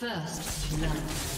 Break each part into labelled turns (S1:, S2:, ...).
S1: First blood.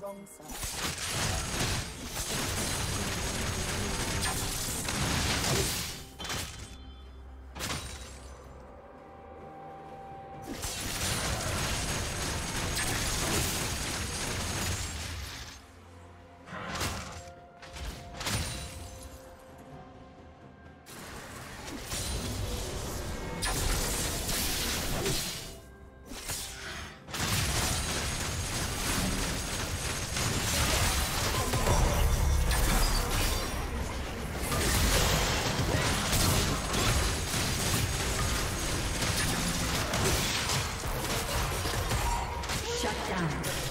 S1: wrong side.
S2: Shut down.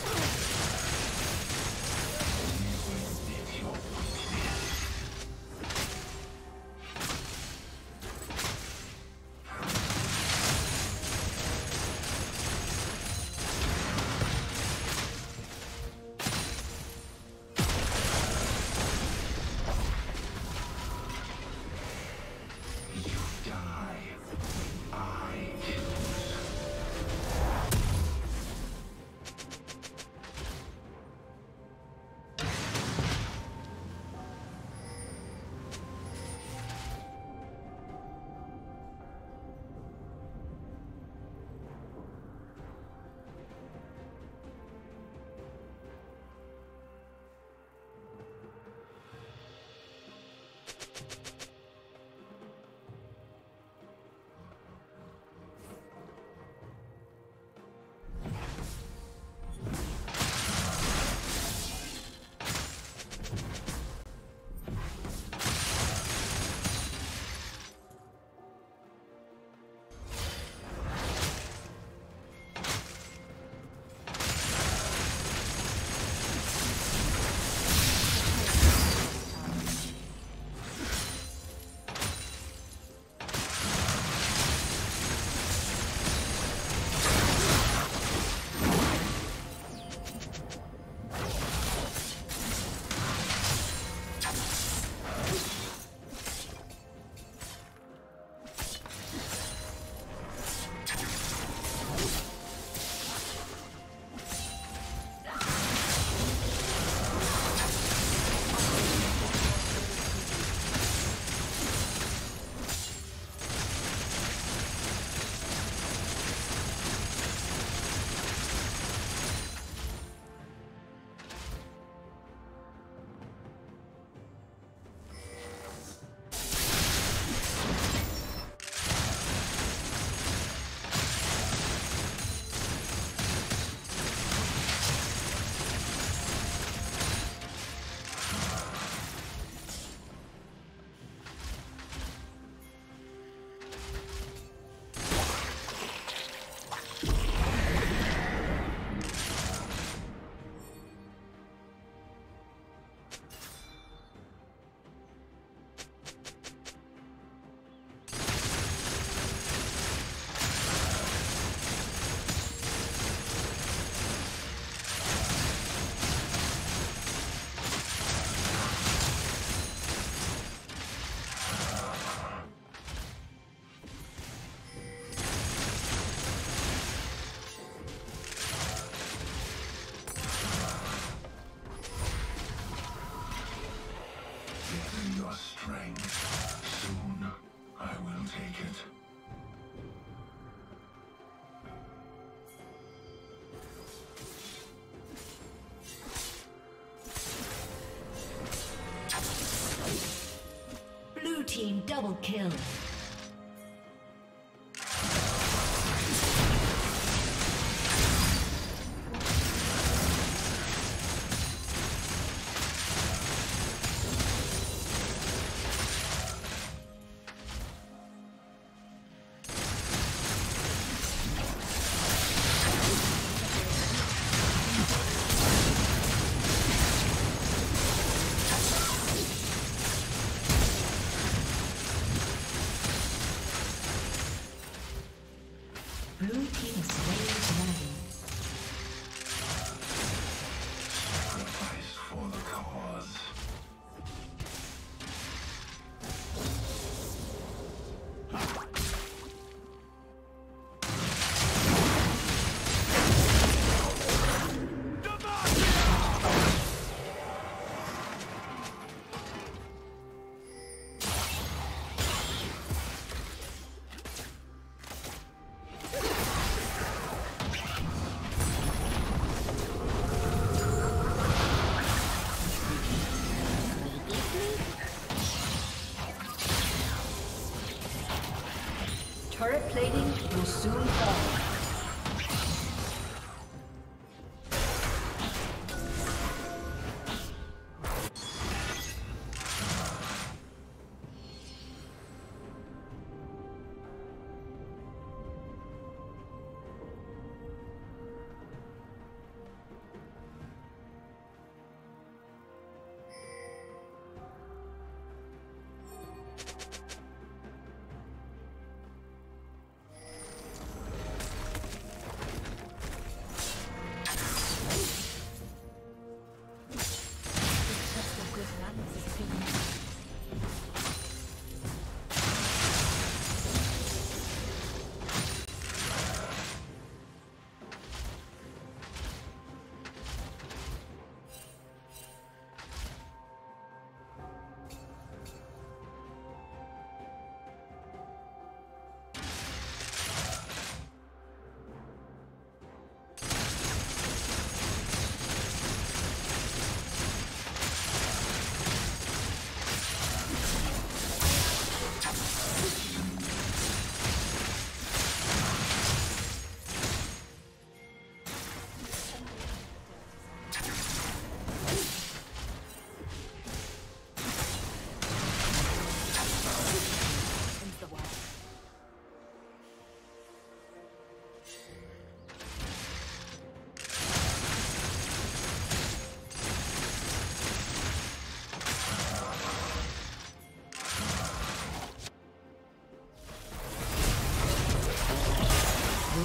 S2: Double kill.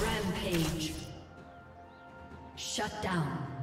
S2: Rampage. Shut down.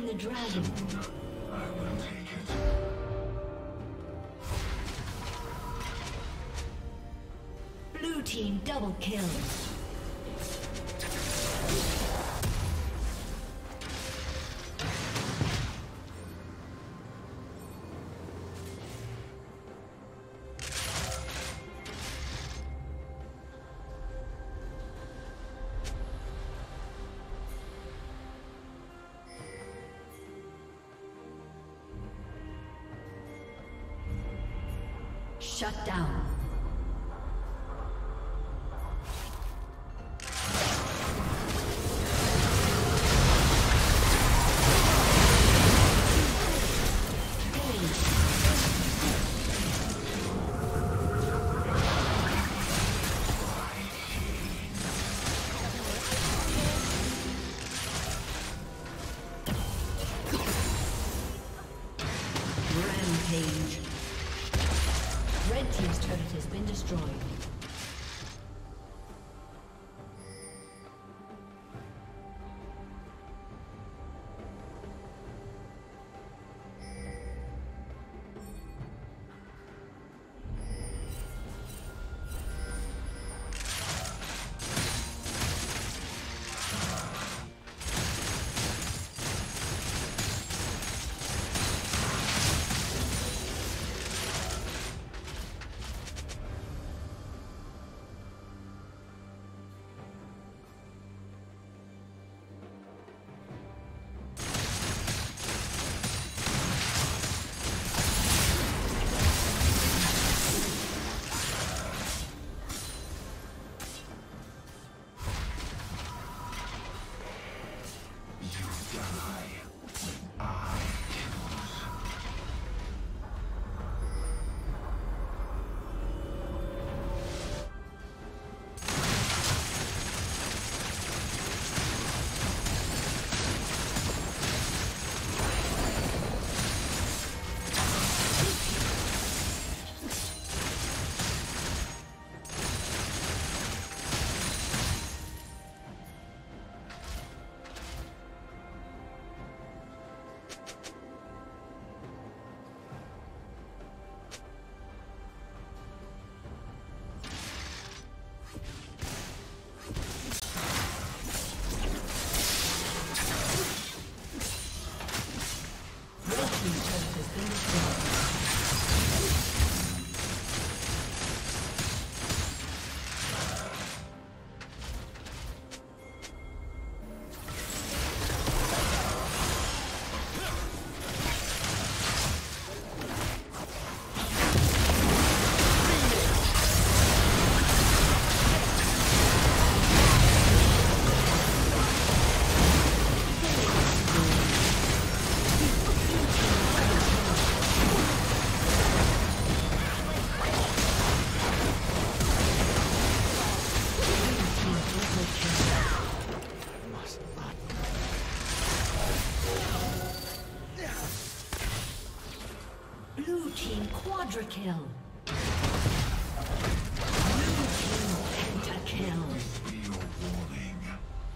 S2: The dragon. Blue team double kill.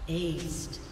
S2: Aced.